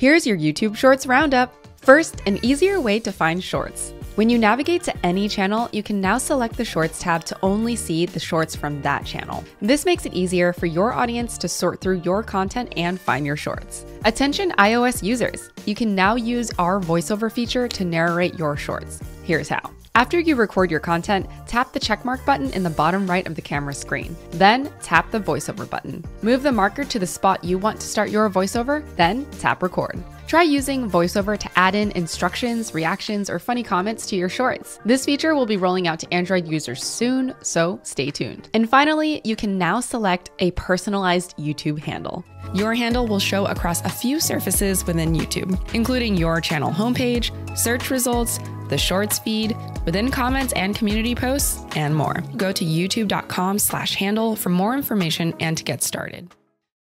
Here's your YouTube Shorts Roundup. First, an easier way to find shorts. When you navigate to any channel, you can now select the Shorts tab to only see the shorts from that channel. This makes it easier for your audience to sort through your content and find your shorts. Attention iOS users, you can now use our voiceover feature to narrate your shorts. Here's how. After you record your content, tap the checkmark button in the bottom right of the camera screen. Then tap the voiceover button. Move the marker to the spot you want to start your voiceover, then tap record. Try using VoiceOver to add in instructions, reactions, or funny comments to your shorts. This feature will be rolling out to Android users soon, so stay tuned. And finally, you can now select a personalized YouTube handle. Your handle will show across a few surfaces within YouTube, including your channel homepage, search results, the shorts feed, within comments and community posts, and more. Go to youtube.com slash handle for more information and to get started.